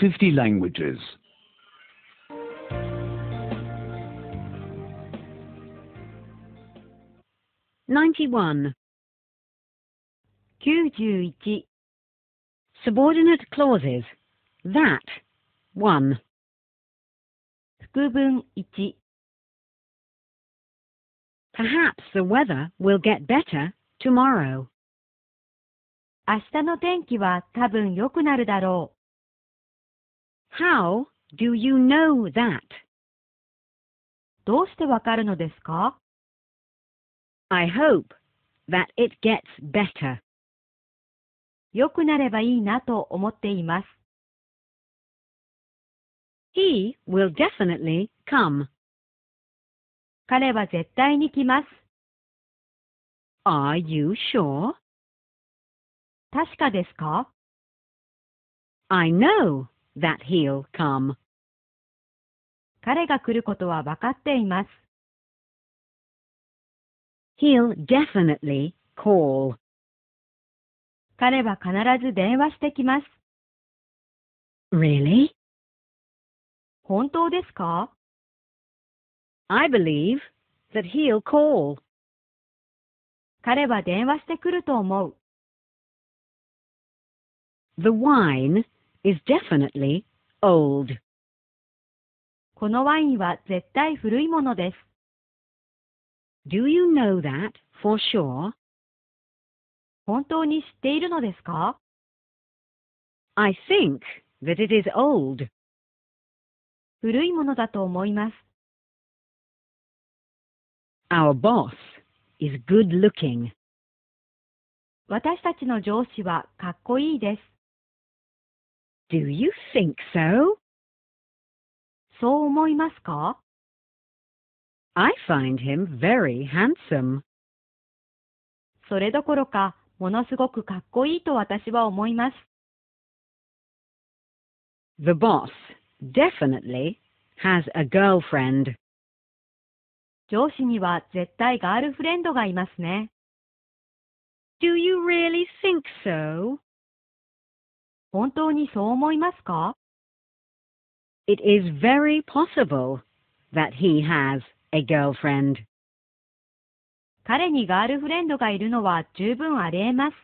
50 languages. 91. 91. Subordinate clauses. That. 1. 副文1。 Perhaps the weather will get better tomorrow. 明日の天気は多分良くなるだろ How do you know that? う。どうしてわかるのですか I hope that it gets better. 良くなればいいなと思っています。He will definitely come. 彼は絶対に来ます。Are you sure? 確かですか I know that he'll come. 彼が来ることはわかっています。He'll definitely call. 彼は必ず電話してきます。Really? 本当ですか I believe that he'll call. 彼は電話してくると思う。The wine is definitely old. このワインは絶対古いものです。Do you know that for sure? 本当に知っているのですか I think that it is old. 古いものだと思います。Our boss is good looking. 私たちの上司はかっこいいです。Do you think so? そう思いますか I find him very handsome. それどころか、ものすごくかっこいいと私は思います。The boss definitely has a girlfriend. 上司には絶対ガールフレンドがいますね。Do you really think so? 本当にそう思いますか It is very possible that he has a girlfriend. 彼にガールフレンドがいるのは十分あり得ます。